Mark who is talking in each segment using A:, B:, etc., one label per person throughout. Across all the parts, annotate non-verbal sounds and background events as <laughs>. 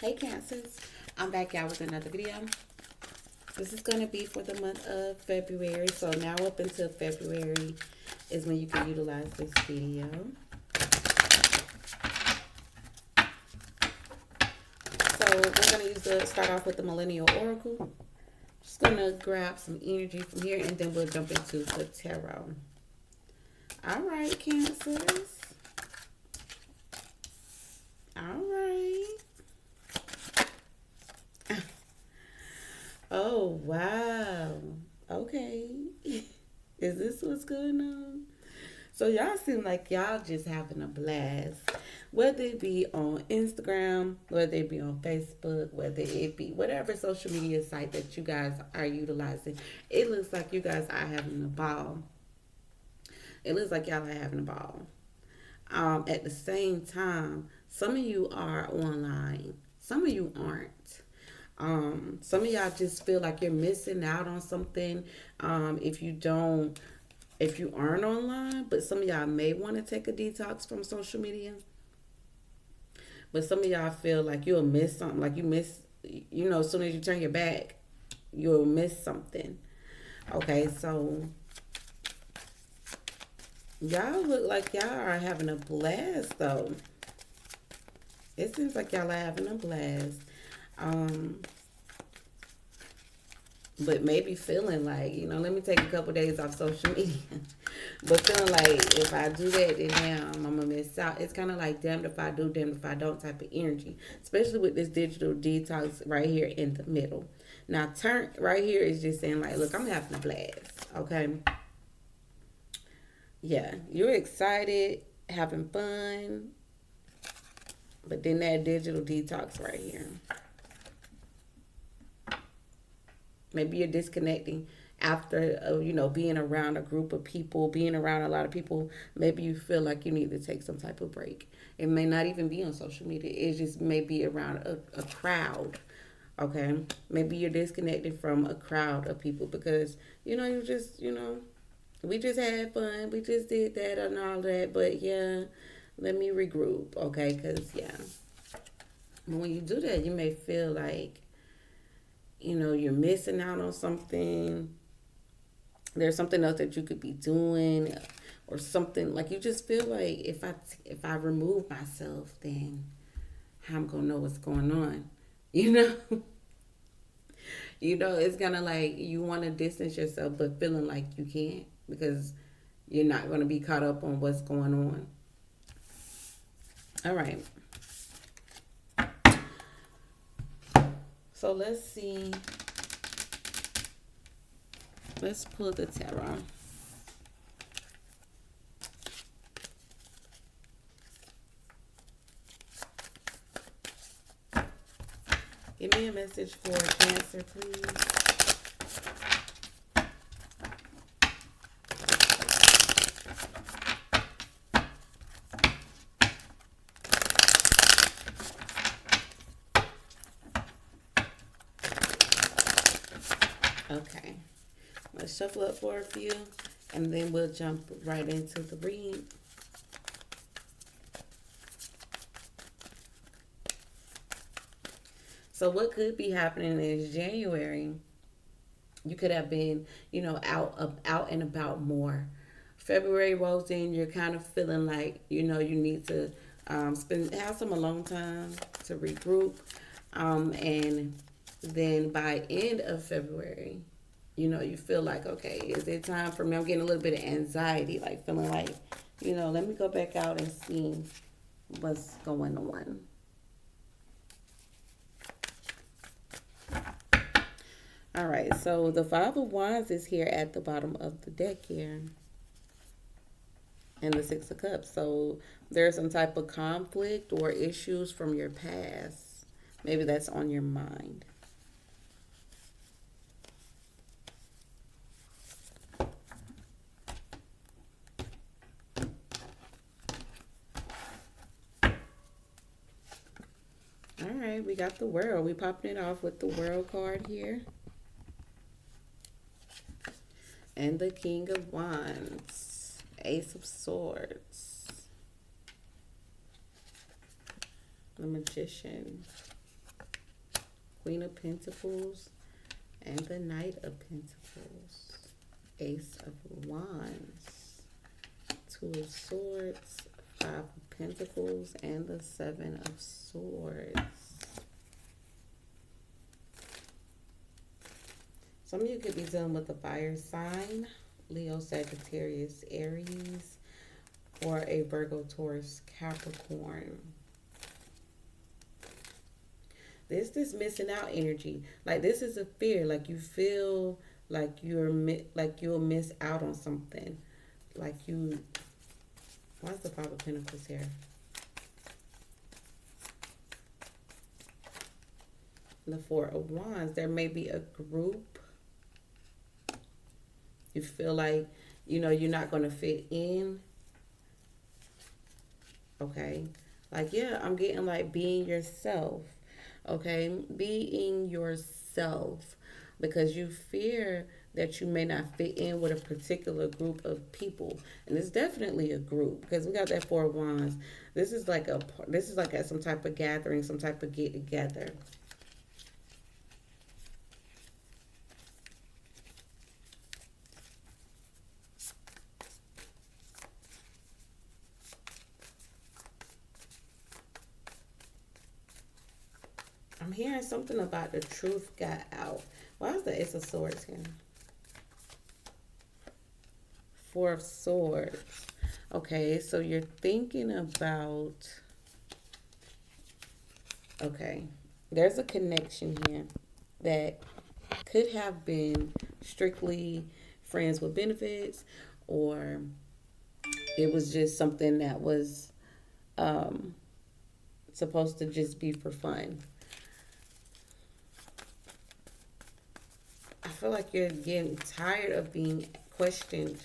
A: Hey Cancers, I'm back out with another video. This is going to be for the month of February. So now up until February is when you can utilize this video. So we're going to use the start off with the Millennial Oracle. Just going to grab some energy from here and then we'll jump into the tarot. All right, Cancers. All right. Oh, wow. Okay. Is this what's going on? So y'all seem like y'all just having a blast. Whether it be on Instagram, whether it be on Facebook, whether it be whatever social media site that you guys are utilizing, it looks like you guys are having a ball. It looks like y'all are having a ball. Um, at the same time, some of you are online. Some of you aren't. Um, some of y'all just feel like you're missing out on something um, if you don't, if you aren't online. But some of y'all may want to take a detox from social media. But some of y'all feel like you'll miss something, like you miss, you know, as soon as you turn your back, you'll miss something. Okay, so y'all look like y'all are having a blast though. It seems like y'all are having a blast. Um, but maybe feeling like, you know, let me take a couple days off social media. <laughs> but feeling like if I do that, then damn, I'm gonna miss out. It's kind of like damned if I do, damned if I don't type of energy, especially with this digital detox right here in the middle. Now, turn right here is just saying like, look, I'm having a blast. Okay. Yeah, you're excited, having fun, but then that digital detox right here. Maybe you're disconnecting after, uh, you know, being around a group of people, being around a lot of people. Maybe you feel like you need to take some type of break. It may not even be on social media. It just may be around a, a crowd. Okay. Maybe you're disconnected from a crowd of people because, you know, you just, you know, we just had fun. We just did that and all that. But yeah, let me regroup. Okay. Because, yeah. When you do that, you may feel like, you know, you're missing out on something. There's something else that you could be doing or something like you just feel like if I if I remove myself, then I'm going to know what's going on. <laughs> You know? you know, it's kind of like you want to distance yourself but feeling like you can't because you're not going to be caught up on what's going on. All right. So let's see. Let's pull the tarot. Give me a message for Cancer, please. Okay. Let's shuffle up for a few and then we'll jump right into the read. So what could be happening is January, you could have been, you know, out of out and about more. February rolls in, you're kind of feeling like, you know, you need to um, spend have some alone time to regroup. Um, and then by end of February, you know, you feel like, okay, is it time for me? I'm getting a little bit of anxiety, like feeling like, you know, let me go back out and see what's going on. All right, so the Five of Wands is here at the bottom of the deck here. And the Six of Cups. So there's some type of conflict or issues from your past. Maybe that's on your mind. Right, we got the world. We popping it off with the world card here. And the King of Wands. Ace of Swords. The Magician. Queen of Pentacles and the Knight of Pentacles. Ace of Wands. Two of Swords. Five of Pentacles and the Seven of Swords. Some of you could be dealing with a fire sign. Leo, Sagittarius, Aries, or a Virgo, Taurus, Capricorn. This this missing out energy. Like this is a fear. Like you feel like you're like you'll miss out on something. Like you. Why's the Five of Pentacles here? The Four of Wands. There may be a group. You feel like you know you're not going to fit in. Okay. Like, yeah, I'm getting like being yourself okay? Being yourself because you fear that you may not fit in with a particular group of people and it's definitely a group because we got that four wands this is like a this is like a, some type of gathering some type of get together I'm hearing something about the truth got out. Why is the Ace of Swords here? Four of Swords. Okay, so you're thinking about... Okay, there's a connection here that could have been strictly friends with benefits or it was just something that was um, supposed to just be for fun. I feel like you're getting tired of being questioned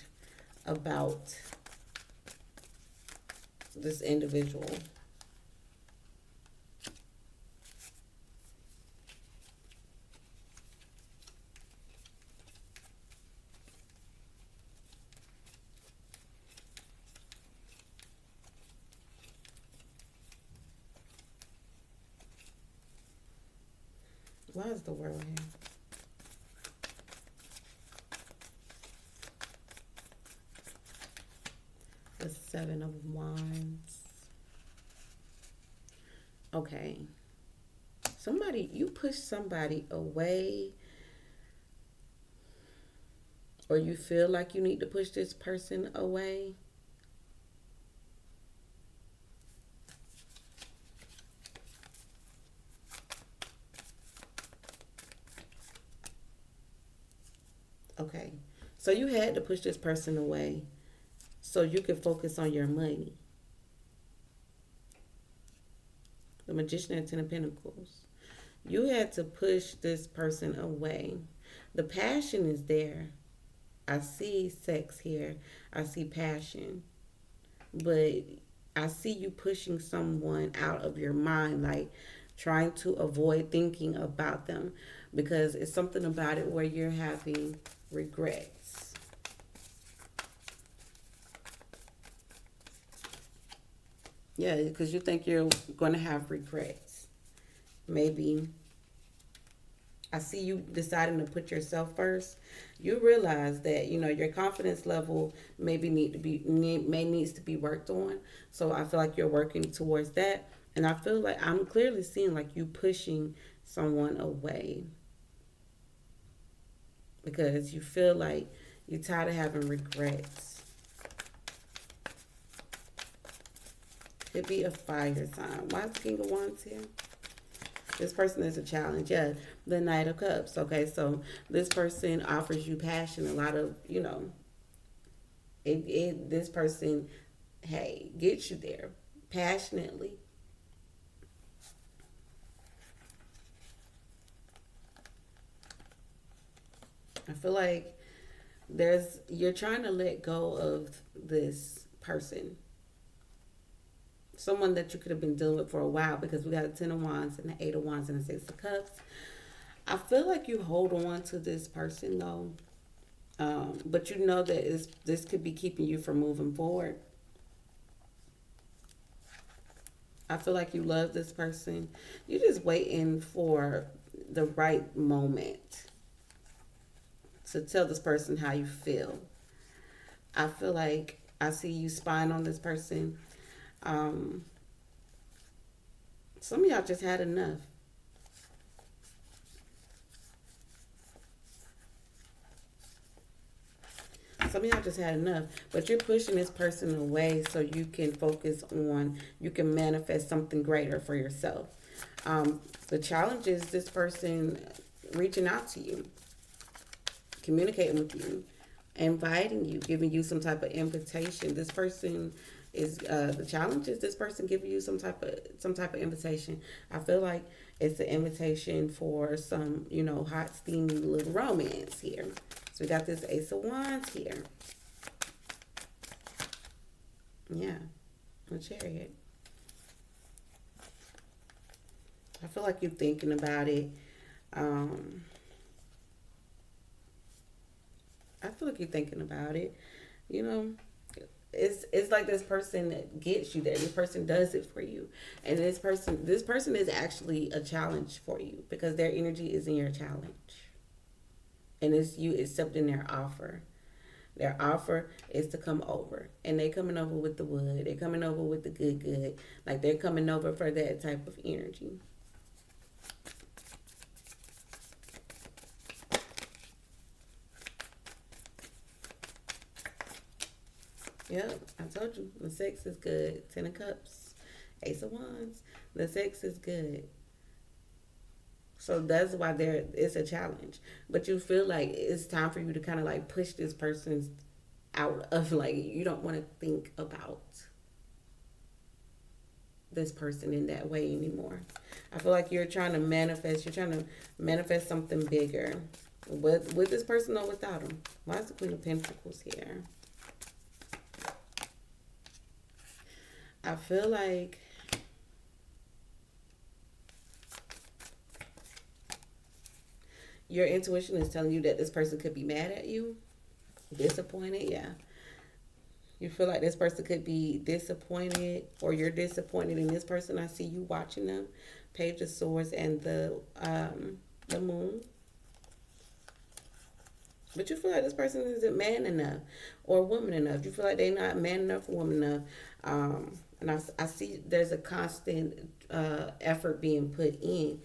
A: about this individual. Why is the world here? Seven of Wands. Okay. Somebody, you push somebody away or you feel like you need to push this person away. Okay. So you had to push this person away so you can focus on your money. The Magician and Ten of Pentacles. You had to push this person away. The passion is there. I see sex here. I see passion. But I see you pushing someone out of your mind, like trying to avoid thinking about them because it's something about it where you're having regret. Yeah, because you think you're going to have regrets. Maybe I see you deciding to put yourself first. You realize that you know your confidence level maybe need to be may needs to be worked on. So I feel like you're working towards that, and I feel like I'm clearly seeing like you pushing someone away because you feel like you're tired of having regrets. Could be a fire sign. Why is the King of Wands here? This person is a challenge. Yeah, the Knight of Cups. Okay, so this person offers you passion, a lot of, you know, it, it this person, hey, gets you there passionately. I feel like there's you're trying to let go of this person someone that you could have been dealing with for a while because we got a ten of wands and the eight of wands and the six of cups. I feel like you hold on to this person though, um, but you know that this could be keeping you from moving forward. I feel like you love this person. You're just waiting for the right moment to tell this person how you feel. I feel like I see you spying on this person. Um, some of y'all just had enough. Some of y'all just had enough, but you're pushing this person away so you can focus on, you can manifest something greater for yourself. Um, the challenge is this person reaching out to you, communicating with you, inviting you, giving you some type of invitation. This person is uh, the challenge is this person giving you some type of some type of invitation. I feel like it's an invitation for some you know hot steamy little romance here. So we got this Ace of Wands here. Yeah, a chariot. I feel like you're thinking about it. Um, I feel like you're thinking about it. You know, it's it's like this person that gets you there. This person does it for you, and this person this person is actually a challenge for you because their energy is in your challenge, and it's you accepting their offer. Their offer is to come over, and they coming over with the wood. They're coming over with the good, good. Like they're coming over for that type of energy. Yep, I told you the sex is good. Ten of Cups, Ace of Wands. The sex is good. So that's why there is a challenge. But you feel like it's time for you to kind of like push this person out of like you don't want to think about this person in that way anymore. I feel like you're trying to manifest. You're trying to manifest something bigger with with this person or without them. Why is the Queen of Pentacles here? I feel like your intuition is telling you that this person could be mad at you, disappointed, yeah. You feel like this person could be disappointed or you're disappointed in this person. I see you watching them. Page of Swords and the um the moon. But you feel like this person isn't man enough or woman enough. You feel like they're not man enough or woman enough. Um, and I, I see there's a constant uh, effort being put in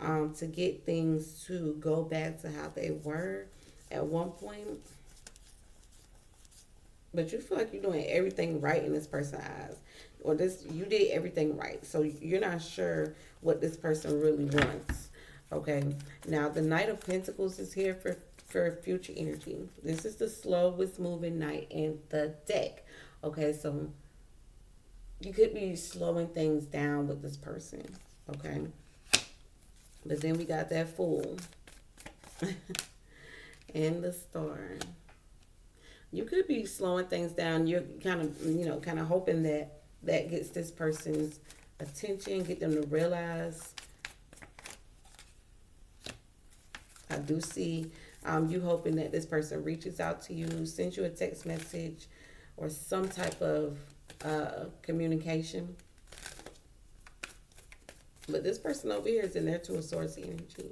A: um, to get things to go back to how they were at one point. But you feel like you're doing everything right in this person's eyes. Or this you did everything right. So you're not sure what this person really wants. Okay. Now the Knight of Pentacles is here for, for future energy. This is the slowest moving knight in the deck. Okay, so you could be slowing things down with this person, okay? But then we got that fool <laughs> and the star. You could be slowing things down. You're kind of, you know, kind of hoping that that gets this person's attention, get them to realize. I do see um, you hoping that this person reaches out to you, sends you a text message, or some type of uh, communication. But this person over here is in there to a source energy.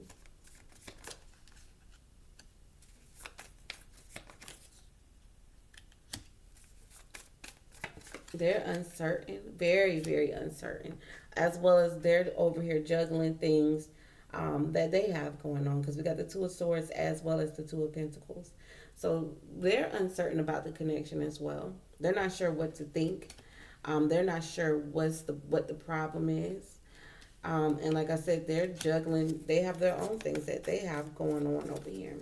A: They're uncertain, very, very uncertain, as well as they're over here juggling things um, that they have going on because we got the Two of Swords as well as the Two of Pentacles. So they're uncertain about the connection as well. They're not sure what to think. Um, they're not sure what's the what the problem is. Um, and like I said, they're juggling. They have their own things that they have going on over here.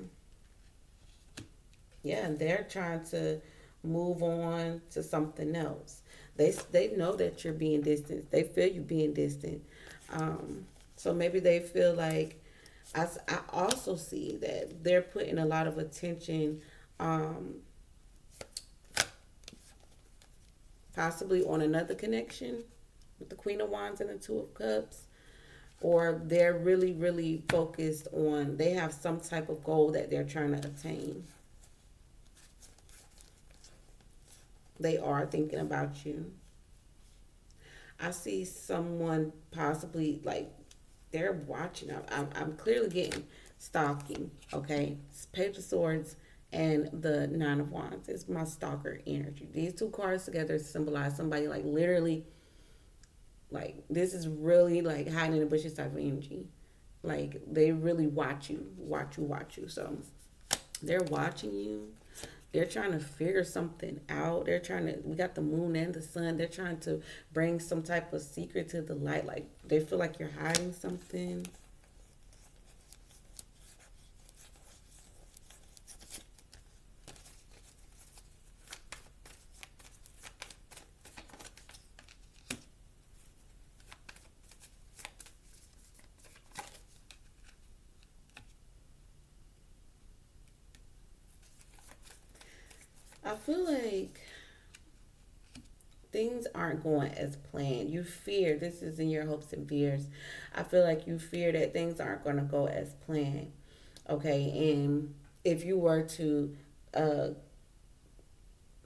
A: Yeah, and they're trying to move on to something else. They they know that you're being distant. They feel you being distant. Um, so maybe they feel like I, I also see that they're putting a lot of attention um, possibly on another connection with the Queen of Wands and the Two of Cups. Or they're really, really focused on, they have some type of goal that they're trying to attain. They are thinking about you. I see someone possibly like they're watching. I'm, I'm clearly getting stalking. Okay, Page of Swords and the Nine of Wands is my stalker energy. These two cards together symbolize somebody like literally, like this is really like hiding in the bushes type of energy. Like they really watch you, watch you, watch you. So they're watching you. They're trying to figure something out. They're trying to, we got the moon and the sun. They're trying to bring some type of secret to the light. Like they feel like you're hiding something. I feel like things aren't going as planned. You fear, this is in your hopes and fears. I feel like you fear that things aren't going to go as planned. Okay, and if you were to uh,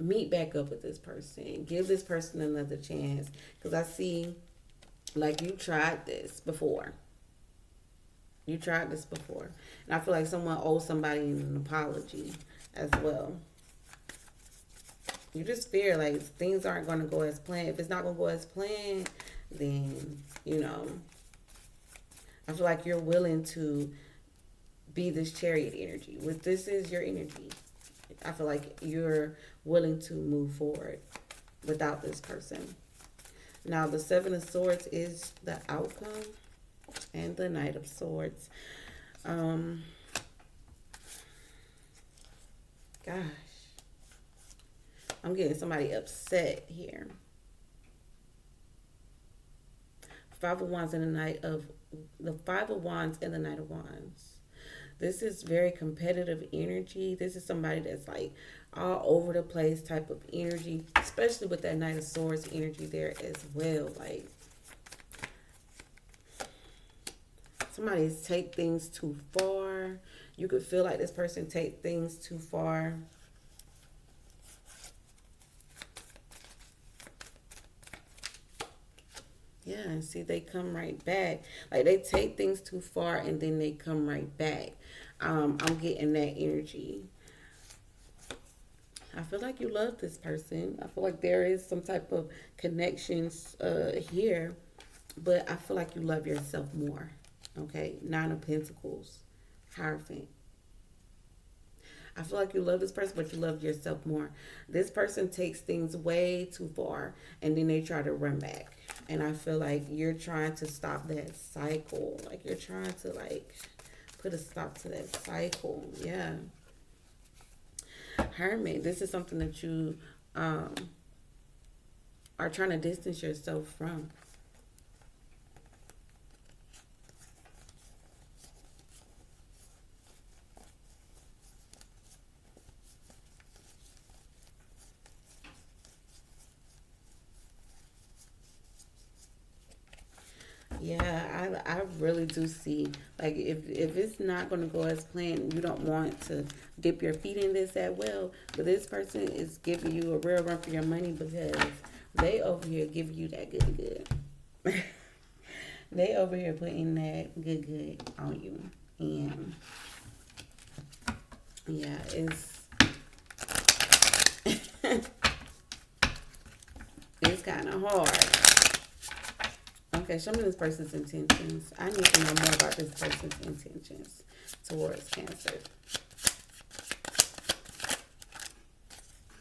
A: meet back up with this person, give this person another chance, because I see like you tried this before. You tried this before. And I feel like someone owes somebody an apology as well you just fear like things aren't going to go as planned. If it's not going to go as planned, then, you know, I feel like you're willing to be this chariot energy. With this is your energy. I feel like you're willing to move forward without this person. Now, the Seven of Swords is the outcome and the Knight of Swords. Um, gosh. I'm getting somebody upset here. Five of Wands and the Knight of the Five of Wands and the Knight of Wands. This is very competitive energy. This is somebody that's like all over the place type of energy, especially with that Knight of Swords energy there as well. Like somebody's take things too far. You could feel like this person take things too far. And see, they come right back. Like they take things too far and then they come right back. Um, I'm getting that energy. I feel like you love this person. I feel like there is some type of connections uh, here, but I feel like you love yourself more. Okay, Nine of Pentacles, Hierophant. I feel like you love this person, but you love yourself more. This person takes things way too far and then they try to run back. And I feel like you're trying to stop that cycle. Like you're trying to like put a stop to that cycle. Yeah. Hermit, this is something that you um, are trying to distance yourself from. Yeah, I, I really do see like if if it's not going to go as planned, you don't want to dip your feet in this at well. But this person is giving you a real run for your money because they over here give you that good good. <laughs> they over here putting that good good on you, and yeah, it's <laughs> it's kind of hard. Okay, show me this person's intentions. I need to know more about this person's intentions towards Cancer.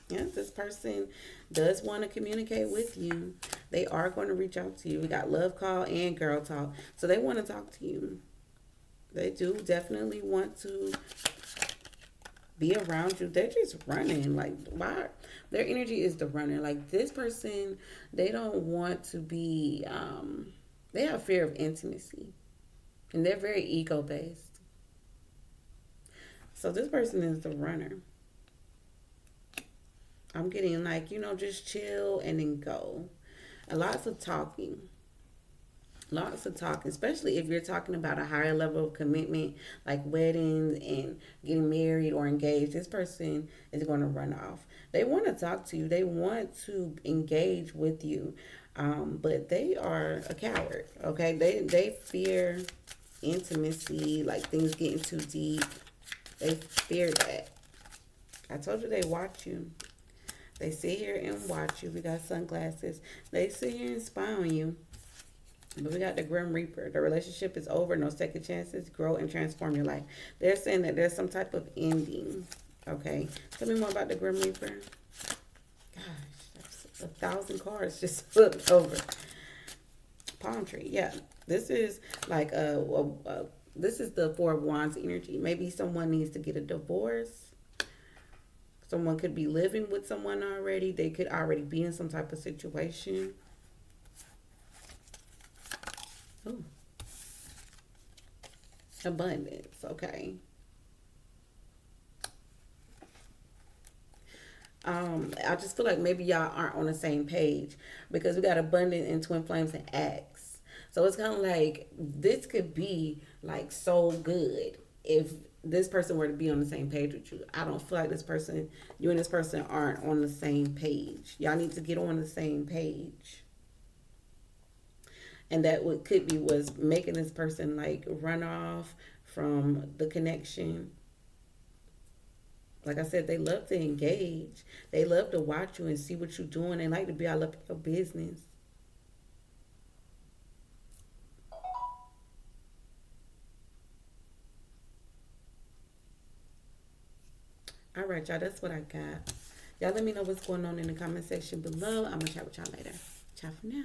A: Yeah, this person does want to communicate with you. They are going to reach out to you. We got love call and girl talk. So they want to talk to you. They do definitely want to be around you. They're just running. Like, why? Their energy is the runner. Like, this person, they don't want to be, um, they have fear of intimacy. And they're very ego based. So, this person is the runner. I'm getting like, you know, just chill and then go. A lots of talking lots of talking, especially if you're talking about a higher level of commitment, like weddings and getting married or engaged. This person is going to run off. They want to talk to you. They want to engage with you. Um, but they are a coward. Okay, they they fear intimacy, like things getting too deep. They fear that. I told you they watch you. They sit here and watch you. We got sunglasses. They sit here and spy on you. But we got the Grim Reaper. The relationship is over. No second chances. Grow and transform your life. They're saying that there's some type of ending. Okay. Tell me more about the Grim Reaper. That's a thousand cards just <laughs> flipped over. Palm tree. Yeah. This is like a, a, a this is the Four of Wands energy. Maybe someone needs to get a divorce. Someone could be living with someone already. They could already be in some type of situation. Ooh. Abundance, okay. Um, I just feel like maybe y'all aren't on the same page because we got abundant in twin flames and X. So it's kind of like this could be like so good if this person were to be on the same page with you. I don't feel like this person, you and this person aren't on the same page. Y'all need to get on the same page. And that what could be was making this person like run off from the connection. Like I said, they love to engage. They love to watch you and see what you're doing. They like to be all up in your business. All right, y'all. That's what I got. Y'all let me know what's going on in the comment section below. I'm going to chat with y'all later. Ciao for now.